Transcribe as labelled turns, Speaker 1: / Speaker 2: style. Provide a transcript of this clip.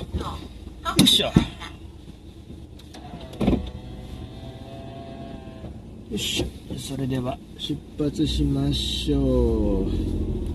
Speaker 1: よいしょよいしょそれでは出発しましょう。